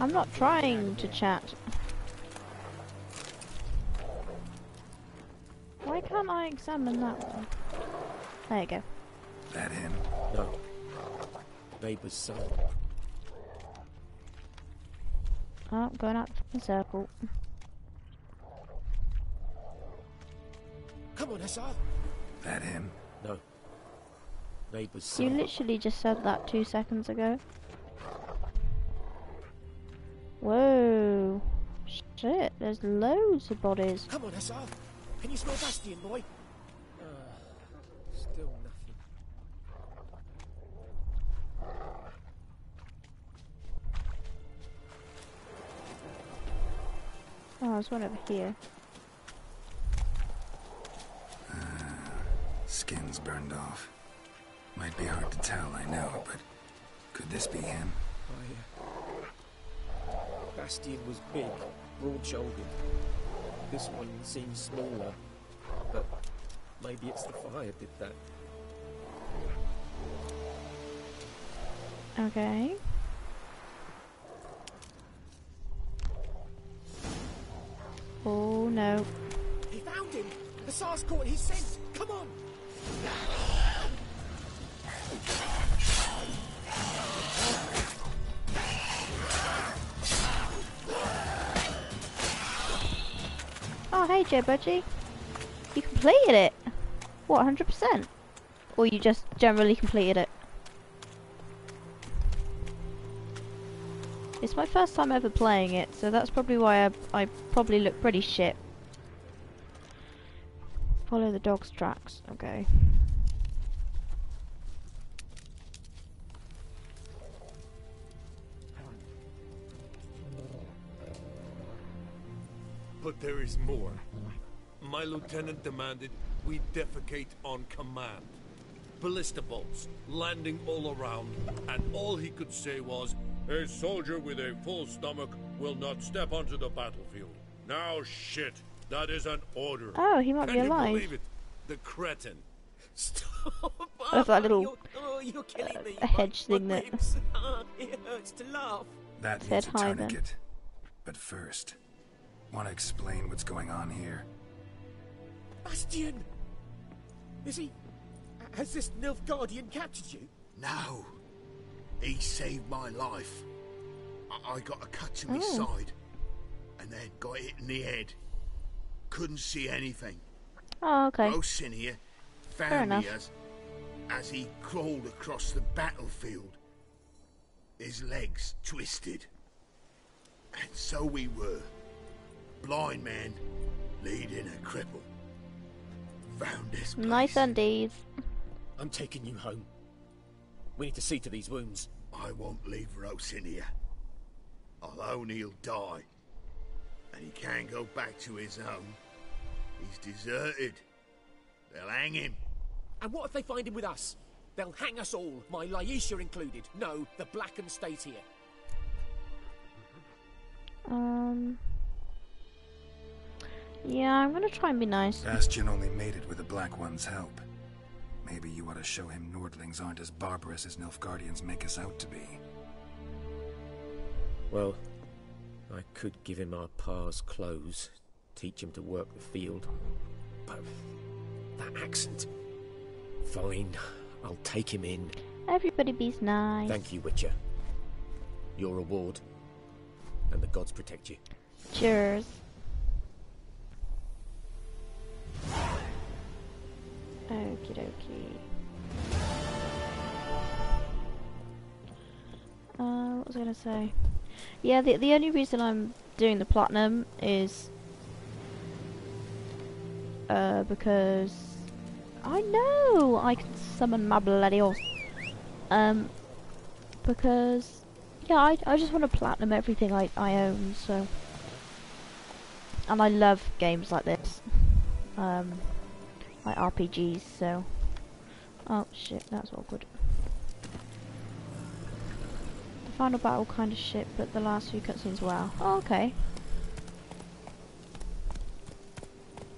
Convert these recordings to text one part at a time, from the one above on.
I'm not trying to here. chat. Why can't I examine that one? There you go. That him? No. Neighbour's son. Oh, going out the circle. Come on, Hussar. That him? No. Neighbour's You literally just said that two seconds ago. Whoa. Shit, there's loads of bodies. Come on, Hussar. Can you smell Bastion, boy? Uh, still nothing. Oh, there's one over here. Skin's burned off. Might be hard to tell, I know, but could this be him? I, uh, Bastion was big, broad-shouldered. This one seems smaller, but maybe it's the fire did that. Okay. Oh no. He found him! The SARS caught his scent! Come on! Oh, hey, Joe Budgie. You completed it. What, 100%? Or you just generally completed it? It's my first time ever playing it, so that's probably why I, I probably look pretty shit. Follow the dog's tracks. Okay. There is more. My lieutenant demanded we defecate on command. Ballista bolts landing all around, and all he could say was, A soldier with a full stomach will not step onto the battlefield. Now shit, that is an order. Oh, he might Can be you alive. believe it? The cretin. Stop! I love that Oh, little, you're, oh, you're killing me. a hedge my, thing my that- ribs. Ah, it hurts to laugh. That Said needs a hi then. tourniquet. But first, want to explain what's going on here? Bastion! Is he... Has this Nilfgaardian captured you? No. He saved my life. I, I got a cut to my Oh. side and then got hit in the head. Couldn't see anything. Oh, okay. Rosin here Fair found me as, as he crawled across the battlefield. His legs twisted. And so we were. Blind man leading a cripple. Found this place. Nice undies. I'm taking you home. We need to see to these wounds. I won't leave Rosin here. Alone he'll die. And he can't go back to his home. He's deserted. They'll hang him. And what if they find him with us? They'll hang us all, my Laisha included. No, the Blacken stays here. Um. Yeah, I'm gonna try and be nice. Bastion only made it with the Black One's help. Maybe you ought to show him Nordlings aren't as barbarous as Nilfgaardians make us out to be. Well, I could give him our pa's clothes, teach him to work the field. But that accent. Fine, I'll take him in. Everybody be nice. Thank you, Witcher. Your reward. And the gods protect you. Cheers. Okie dokie. Uh, what was I gonna say? Yeah, the the only reason I'm doing the platinum is uh because I know I can summon my bloody horse. Um, because yeah, I I just want to platinum everything I I own. So, and I love games like this, um, like RPGs. So, oh shit, that's awkward. The final battle kind of shit, but the last few cutscenes, wow. Oh, okay.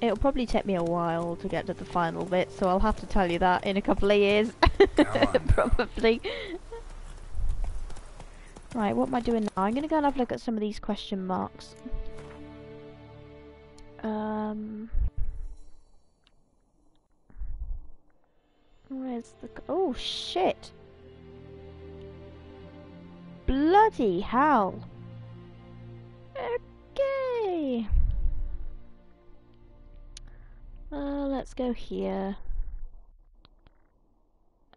It'll probably take me a while to get to the final bit, so I'll have to tell you that in a couple of years. Go on now. probably. Right, what am I doing now? I'm gonna go and have a look at some of these question marks. Um. Where's the. Oh, shit! Bloody hell! Okay! Uh, let's go here.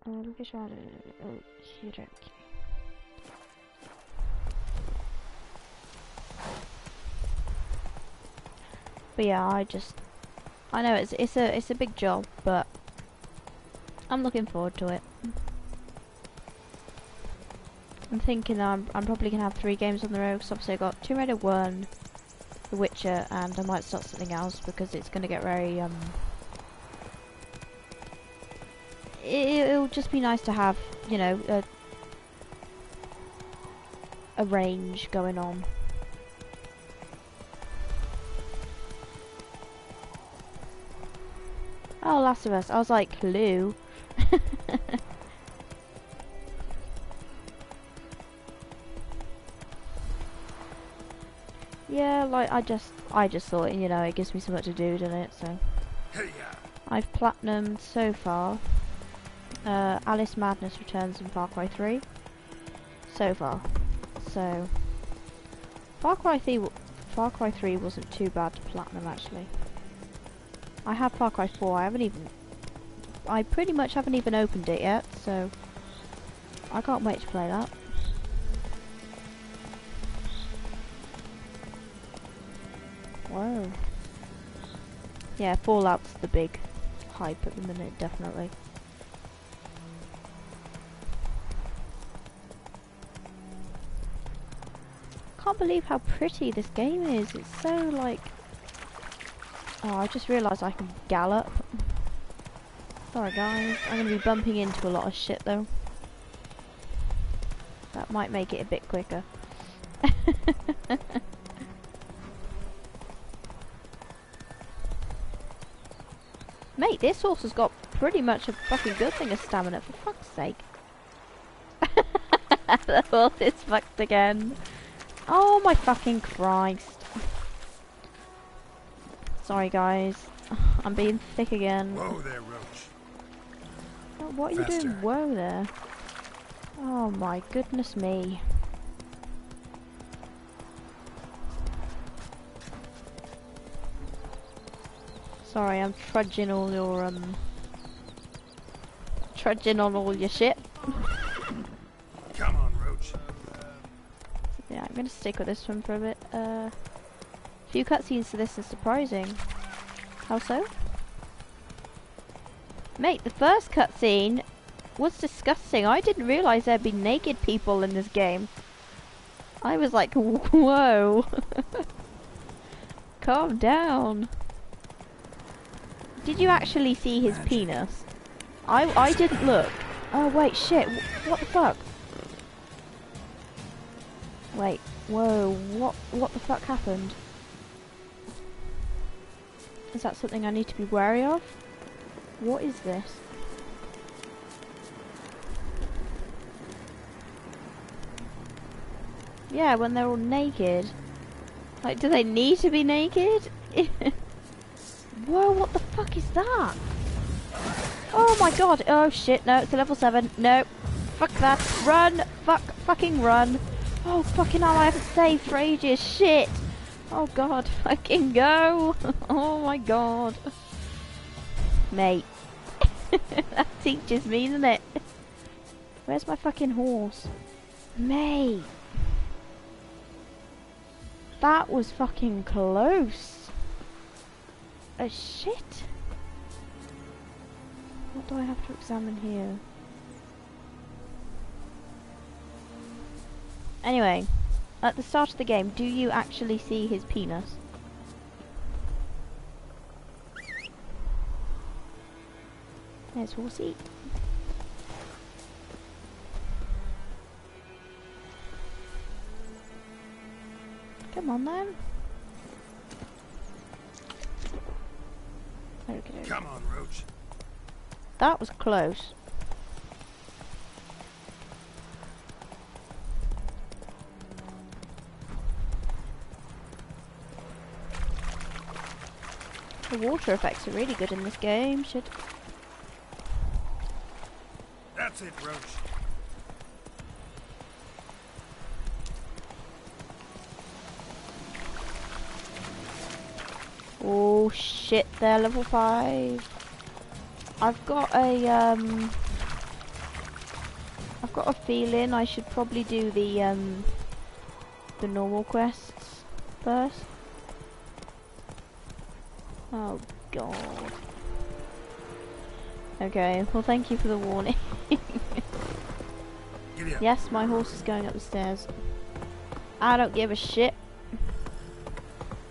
Uh, look at shadow. Here, okay. But yeah, I just, I know it's it's a it's a big job, but I'm looking forward to it. I'm thinking I'm I'm probably gonna have three games on the road because obviously I got Tomb Raider one, The Witcher, and I might start something else because it's gonna get very um. It, it'll just be nice to have you know a a range going on. Oh, Last of Us. I was like, Lou. yeah, like I just, I just thought, you know, it gives me something to do, doesn't it? So I've platinumed so far. Uh, Alice Madness returns in Far Cry 3. So far. So Far Cry 3, Far Cry 3 wasn't too bad to platinum actually. I have Far Cry 4, I haven't even... I pretty much haven't even opened it yet, so... I can't wait to play that. Whoa. Yeah, Fallout's the big hype at the minute, definitely. Can't believe how pretty this game is. It's so like Oh, I just realised I can gallop. Sorry guys, I'm going to be bumping into a lot of shit though. That might make it a bit quicker. Mate, this horse has got pretty much a fucking good thing of stamina, for fuck's sake. the horse is fucked again. Oh my fucking Christ. Sorry guys, I'm being thick again. Whoa there, Roach. What are you doing? Whoa there. Oh my goodness me. Sorry, I'm trudging all your um trudging on all your shit. Come on, Roach. Yeah, I'm gonna stick with this one for a bit. Uh few cutscenes to this is surprising. How so? Mate, the first cutscene was disgusting. I didn't realise there'd be naked people in this game. I was like, whoa. Calm down. Did you actually see his penis? I, I didn't look. Oh wait, shit. What the fuck? Wait. Whoa. What? What the fuck happened? Is that something I need to be wary of? What is this? Yeah, when they're all naked. Like, do they need to be naked? Whoa, what the fuck is that? Oh my god, oh shit, no, it's a level 7. No, fuck that. Run, fuck, fucking run. Oh, fucking hell, I haven't saved for ages, shit. Oh god, fucking go. oh my god. Mate. that teaches me, doesn't it? Where's my fucking horse? Mate. That was fucking close. Oh shit. What do I have to examine here? Anyway, at the start of the game, do you actually see his penis? There's horsey. Come on then. There we go. Come on, Roach. That was close. The water effects are really good in this game. Should that's it, Roach. Oh shit, they're level 5. I've got a, um... I've got a feeling I should probably do the, um... The normal quests first. Oh god. Okay, well thank you for the warning. Yes, my horse is going up the stairs. I don't give a shit.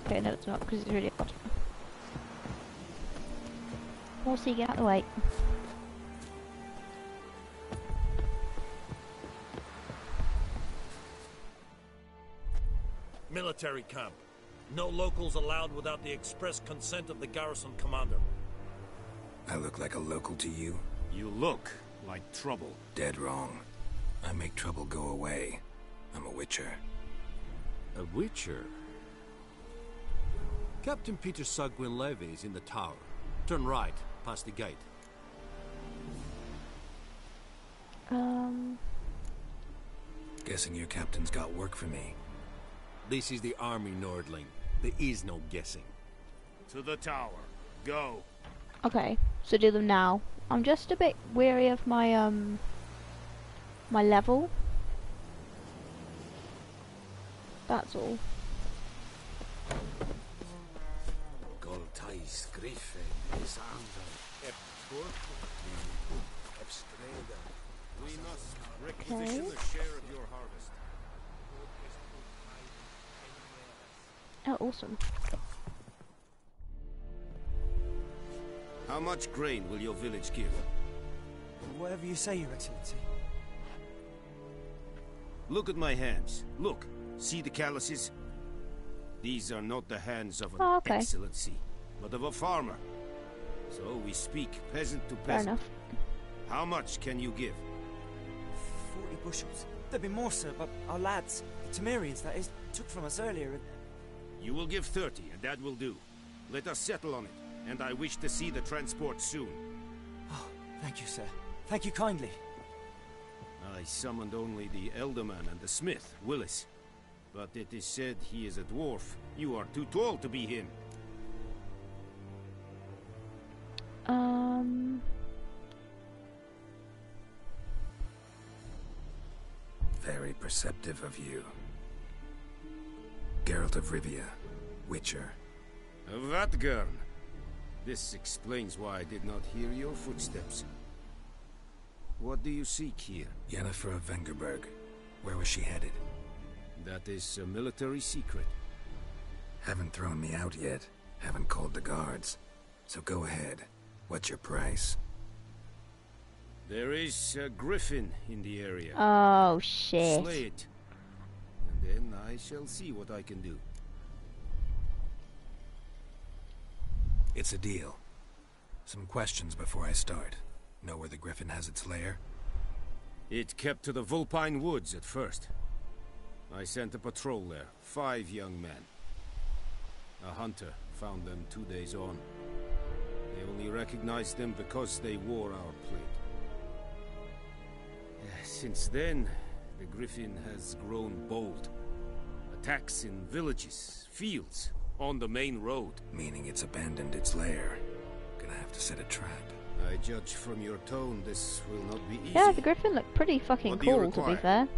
Okay, no it's not, because it's really hot. Horsey, get out of the way. Military camp. No locals allowed without the express consent of the garrison commander. I look like a local to you? You look like trouble. Dead wrong. I make trouble go away. I'm a witcher. A witcher? Captain Peter Saar Gwynleve is in the tower. Turn right, past the gate. Um, Guessing your captain's got work for me. This is the army, Nordling. There is no guessing. To the tower. Go. okay, so do them now. I'm just a bit weary of my, um, my level. That's all. Goltais Grife, Isander, Ebstreda. We must Okay. requisition a share of your harvest. Oh, awesome. How much grain will your village give? Whatever you say, Your Excellency. Look at my hands. Look. See the calluses? These are not the hands of an Oh, okay. excellency, but of a farmer. So we speak peasant to Fair peasant. enough. How much can you give? Forty bushels. There'd be more, sir, but our lads, the Temerians, that is, took from us earlier. and- You will give 30, and that will do. Let us settle on it, and I wish to see the transport soon. Oh, thank you, sir. Thank you kindly. I summoned only the Elderman and the smith, Willis. But it is said he is a dwarf. You are too tall to be him. Um, Very perceptive of you. Geralt of Rivia, Witcher. Vatt'ghern. This explains why I did not hear your footsteps. What do you seek here? Yennefer of Vengerberg. Where was she headed? That is a military secret. Haven't thrown me out yet. Haven't called the guards. So go ahead. What's your price? There is a griffin in the area. oh shit. Slay it. And then I shall see what I can do. It's a deal. Some questions before I start. Know where the griffin has its lair? It kept to the Vulpine Woods at first. I sent a patrol there, five young men. A hunter found them two days on. They only recognized them because they wore our plate. Eh, Since then, the Griffin has grown bold. Attacks in villages, fields, on the main road. Meaning it's abandoned its lair. Gonna have to set a trap. I judge from your tone this will not be easy. Yeah, the griffin looked pretty fucking What do cool, to be fair.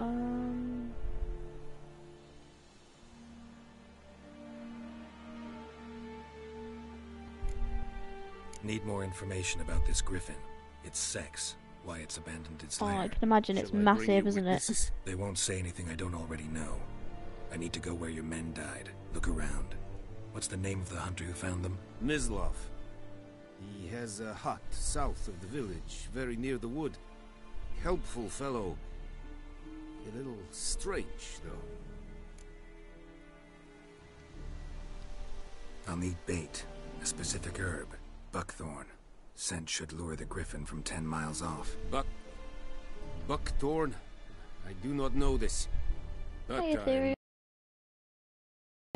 Um, Need more information about this griffin. Its sex. Why it's abandoned its oh, I can imagine it's Shall I massive, isn't it? They won't say anything I don't already know. I need to go where your men died. Look around. What's the name of the hunter who found them? Mislav. He has a hut south of the village, very near the wood. Helpful fellow. A little strange, though. I'll need bait. A specific herb. Buckthorn. Scent should lure the griffin from ten miles off. Buck... Buckthorn? I do not know this. But Hey, I Ethereal.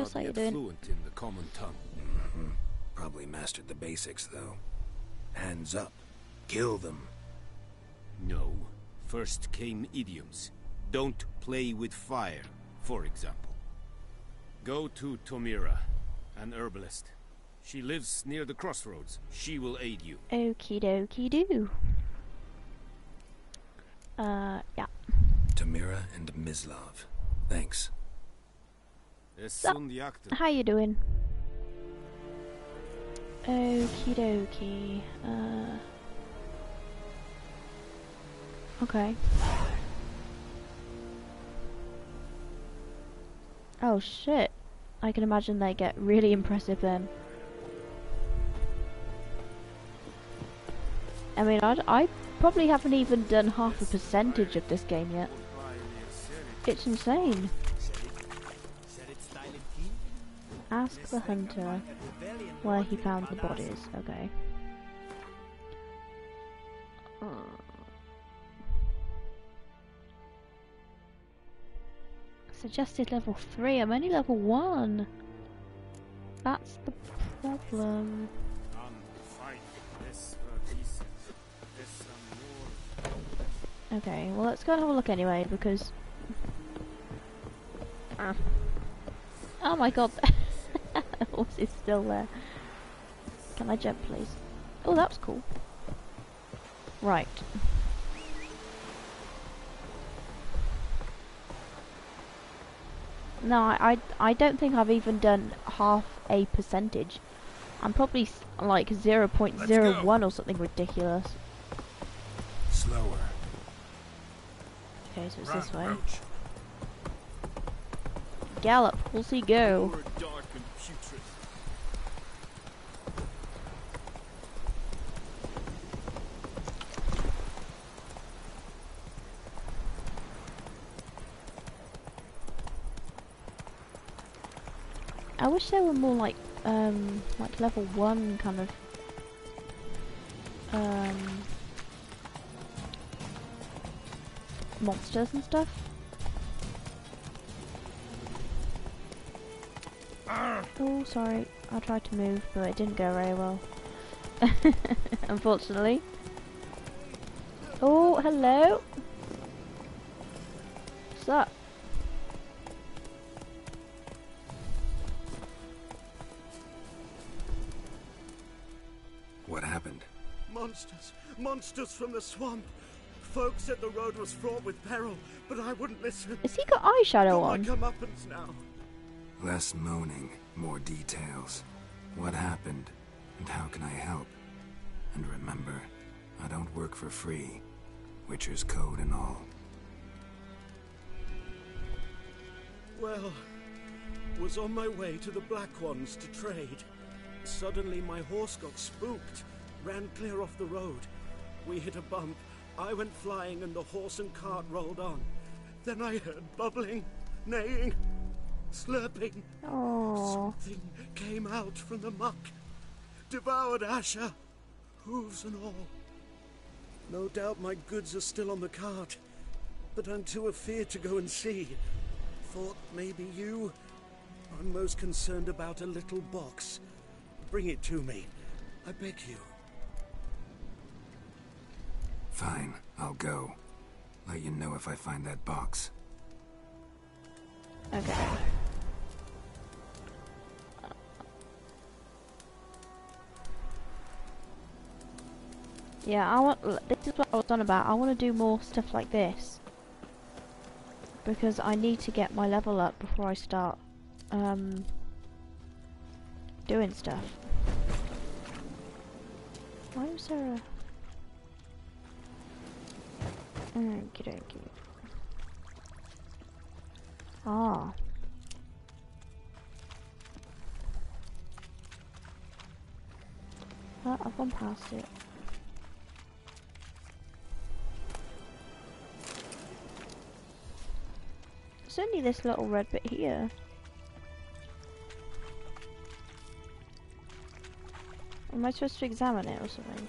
Just not like yet you're doing. fluent in the common tongue. Mm-hmm. Probably mastered the basics, though. Hands up. Kill them. No. First came idioms. Don't play with fire, for example. Go to Tomira, an herbalist. She lives near the crossroads. She will aid you. Okie dokie do. Uh, yeah. Tomira and Mislav. Thanks. So- How you doing? Okie dokie. Uh. Okay. Oh shit. I can imagine they get really impressive then. I mean, I, I probably haven't even done half a percentage of this game yet. It's insane. Ask the hunter where he found the bodies. Okay. Uh. Suggested level 3. I'm only level 1. That's the problem. Okay, well let's go and have a look anyway because. Ah. Oh my god, Oh, horse is still there. Can I jump, please? Oh, that was cool. Right. No, I, I, I don't think I've even done half a percentage. I'm probably like 0.01 or something ridiculous. Slower. Okay, so it's this way. Gallop, we'll see go and putrid. I wish they were more like, um, like level one kind of, um, monsters and stuff. Oh, sorry. I tried to move, but it didn't go very well. Unfortunately. Oh, hello. What's up? Monsters! Monsters from the swamp! Folk said the road was fraught with peril, but I wouldn't listen. Has he got eyeshadow Got my on? comeuppance now. Less moaning, more details. What happened, and how can I help? And remember, I don't work for free. Witcher's code and all. Well, was on my way to the Black Ones to trade. Suddenly my horse got spooked, ran clear off the road. We hit a bump. I went flying and the horse and cart rolled on. Then I heard bubbling, neighing, slurping. Oh, Something came out from the muck, devoured Asher, hooves and all. No doubt my goods are still on the cart, but I'm too afeard to go and see. Thought maybe you. I'm most concerned about a little box. Bring it to me. I beg you. Fine, I'll go. Let you know if I find that box. okay. Yeah, I want. This is what I was on about. I want to do more stuff like this because I need to get my level up before I start um, doing stuff. Why is there a? Ah. Oh, I've gone past it. It's only this little red bit here. Am I supposed to examine it or something?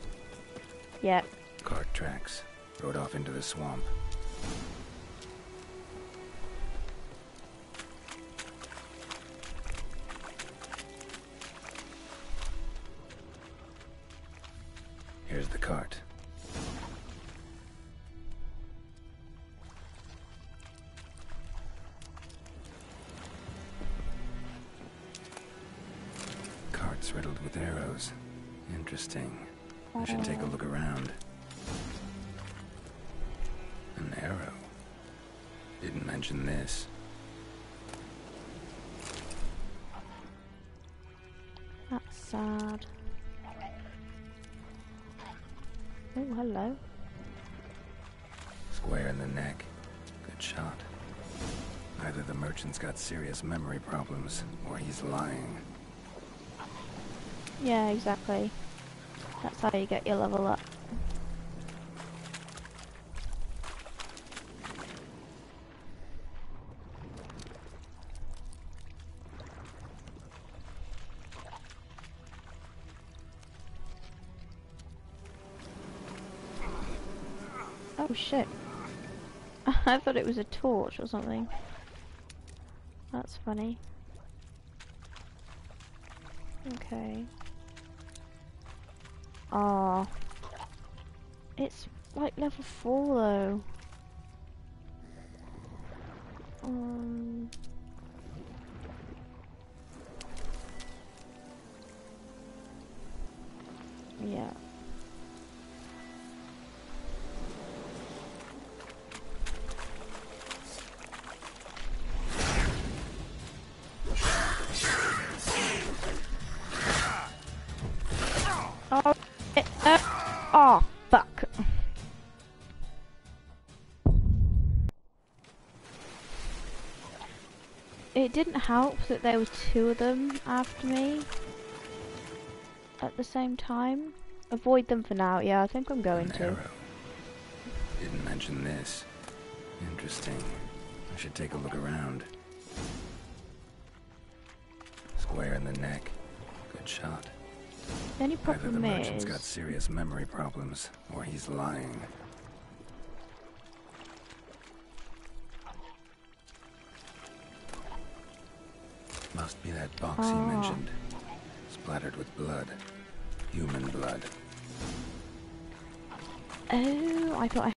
Yeah. Cart tracks. Rode off into the swamp. That's sad. Oh, hello. Square in the neck. Good shot. Either the merchant's got serious memory problems, or he's lying. Yeah, exactly. That's how you get your level up. Oh shit. I thought it was a torch or something. That's funny. Okay. Ah. It's like level 4 though. Um. Yeah. It didn't help that there were two of them after me at the same time. Avoid them for now. Yeah, I think I'm going An to. arrow. Didn't mention this. Interesting. I should take a look around. Square in the neck. Good shot. The only Either the problem merchant's is, got serious memory problems, or he's lying. Must be that box he Ah. mentioned. Splattered with blood. Human blood. oh, I thought I